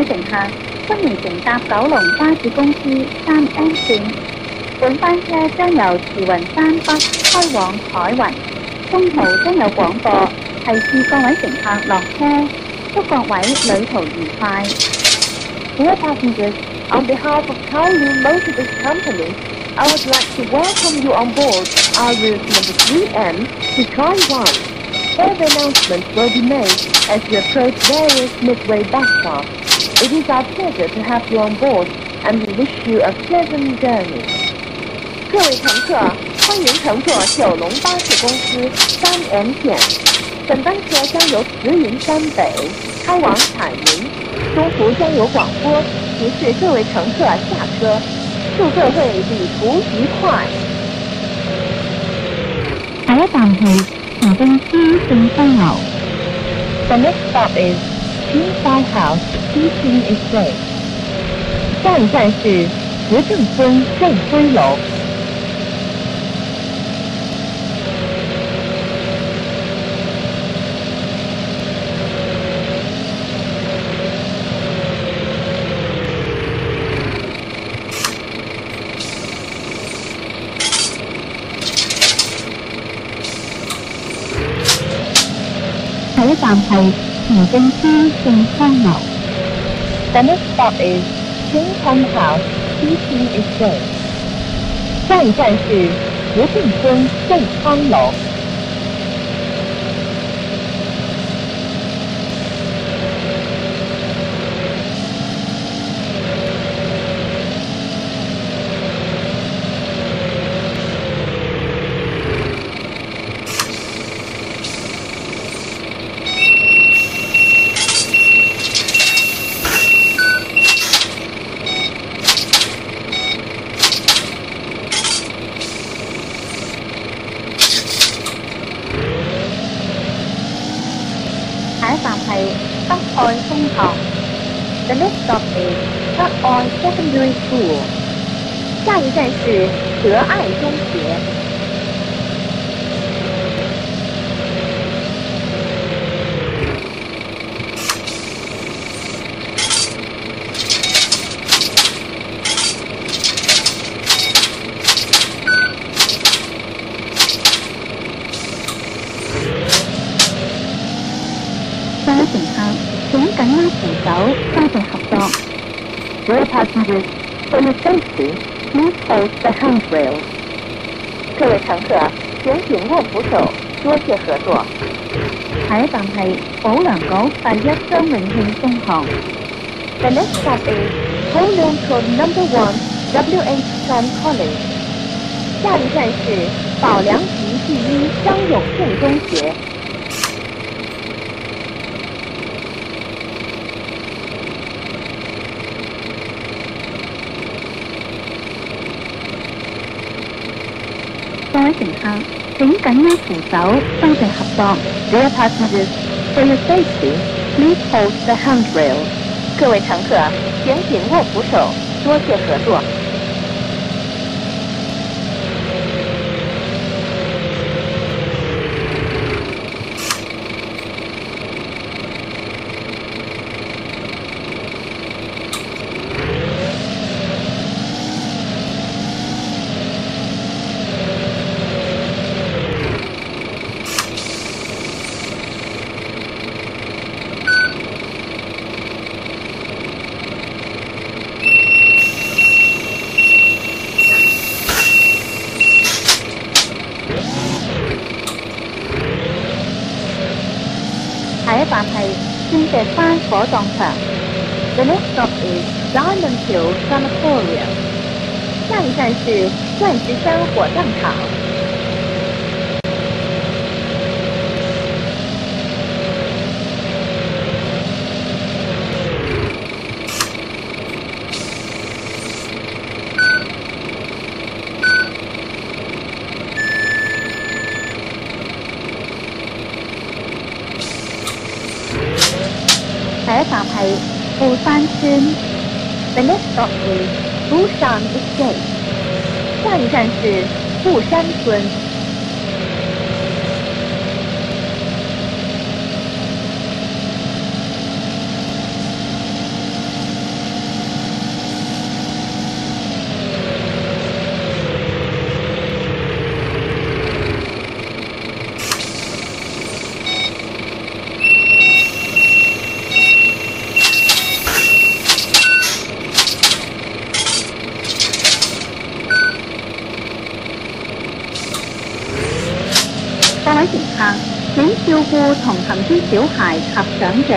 位乘客，欢迎乘搭九龙巴士公司三 M 线。本班车将由慈云山北开往彩云，中途将有广播提示各位乘客落车，祝各位旅途愉快。 Dear passengers, on behalf of Kowloon Motor Bus Company, I would like to welcome you on board our route number 3M to Taiwan. Further announcements will be made as we approach various midway bus stops. It is our pleasure to have you on board and we wish you a pleasant journey. 各位乘客，欢迎乘坐九龙巴士公司三 M 线。本班车将由慈云山北开往彩云，中途将有广播提示各位乘客下车。祝各位旅途愉快。下一站係行政區正西樓。The next stop is Chinsai House Teaching Estate。下一站是慈正村正辉楼。下一站系 行政區正康樓。The next stop is Chinsai House Teaching Estate。下一站是慈正村正康楼。下一站系北爱中学。The next stop is 北爱 Secondary School。下一站是德爱中学。 乘客，請緊握扶手，多謝合作。Dear passengers, for your safety, please hold the handrail. 各位乘客，请紧握扶手，多谢合作。下一站係保良局第一張永慶中學。The next stop is Kowloon Code Number One W.H. Chan College。下一站是保良局第一张永庆中学。客，請緊握扶手，多謝合作。Dear passengers, for your safety, please hold the handrail. 各位乘客，请紧握扶手，多谢合作。山火葬场。The next stop is Diamond Hill Sanatorium。下一站是钻石山火葬场。 下一站係富山村。The next stop is Bushan Estate。下一站是富山村。請照顧同行之小孩及長者，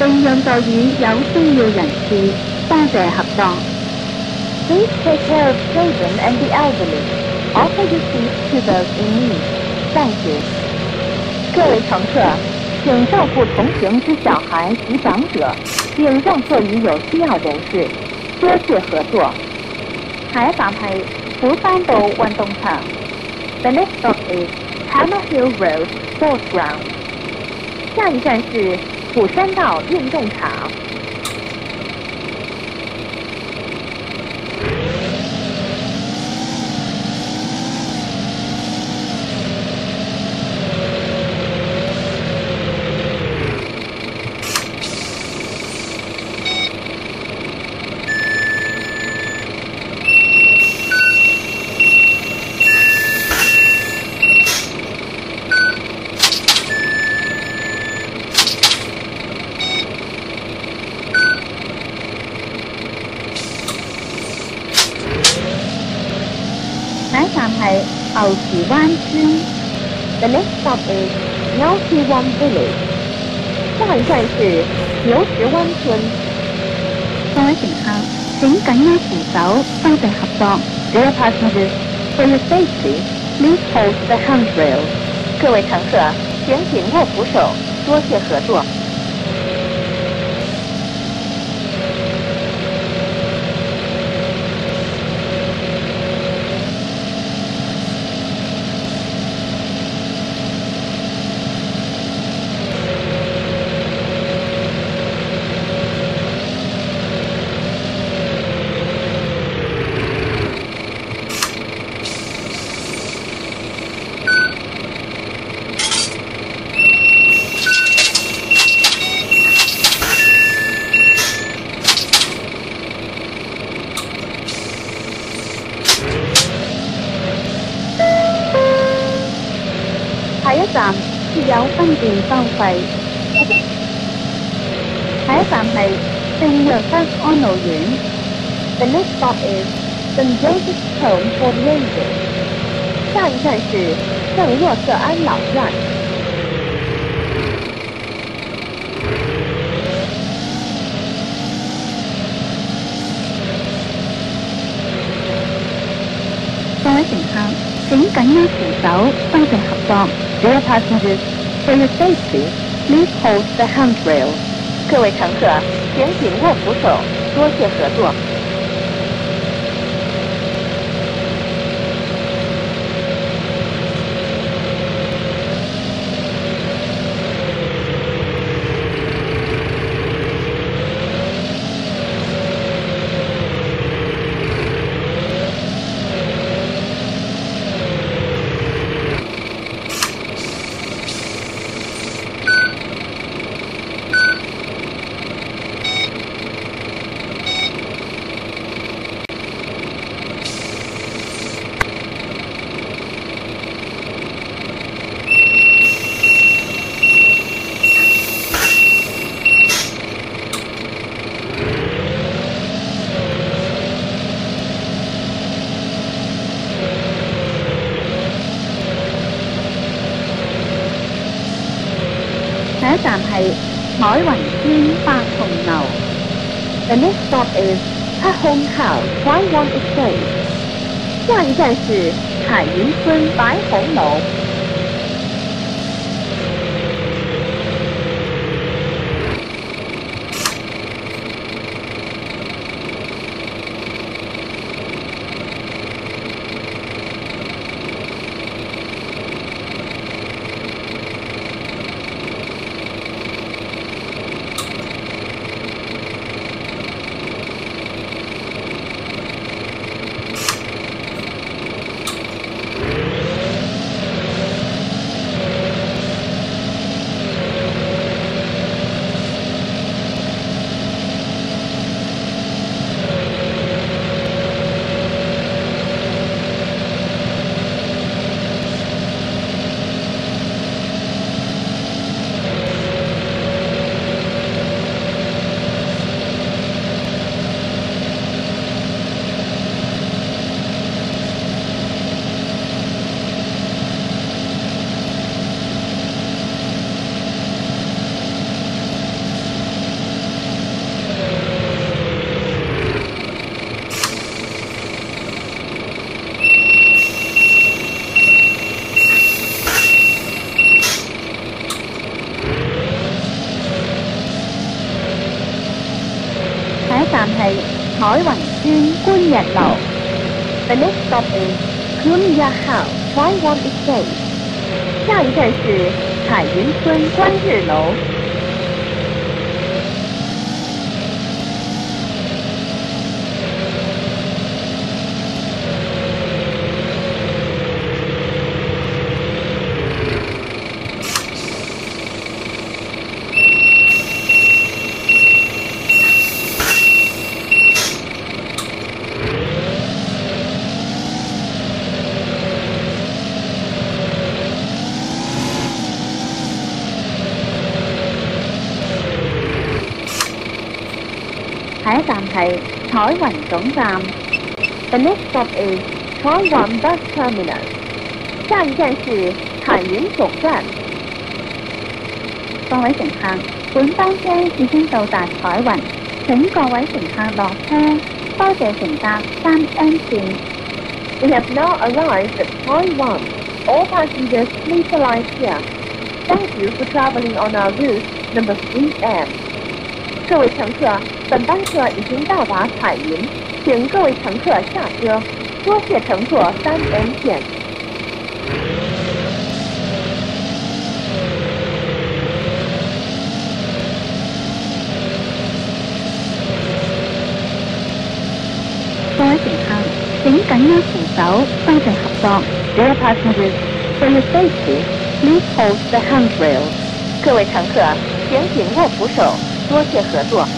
並讓座與有需要人士。多謝合作。Please take care of children and the elderly. Offer your seat to those in need. Thank you. 各位乘客，请照顾同行之小孩及长者，并让座于有需要人士。多谢合作。下一站係虎山道運動場。The next stop is Hammer Hill Road Sports Ground. 下一站是虎山道运动场。下一站係牛池灣村。The next stop is One Village. 下一站是牛池湾村。各位乘客，請緊握扶手，合作。Dear passengers, for your safety, please hold the handrail. 各位乘客，请紧握扶手，多谢合作。下一站设有分段收费。下一站系圣约瑟安老院。 The next stop is St. Joseph's Home for the Aged. 下一站是圣若瑟安老院。各位乘客，请紧握扶手，多谢合作。 Dear passengers, for your safety, please hold the handrail. 各位乘客，请紧握扶手，多谢合作。 下一站系海云村百红楼。 The next stop is Pat Home House Try One Estate. 下一站是海云村白红 楼。 系彩云村观日楼。 The next stop is Kunya House, Taiwan Estate. 下一站是彩云村观日楼。 下一站系彩云总站。 The next stop is Taiwan Bus Terminus. 下一站是彩云总站。各位乘客，本班车已经到达彩云，请各位乘客落车，多谢乘搭三 N 线。 We have now arrived at Taiwan. All passengers please alight here. Thank you for traveling on our route number 3M. 各位乘客，本班车已经到达彩云，请各位乘客下车，多谢乘坐三 N 线。各位乘客，請緊握扶手，多謝合作。Dear passengers, for your safety, please hold the handrails. 各位乘客，请紧握扶手，多谢合作。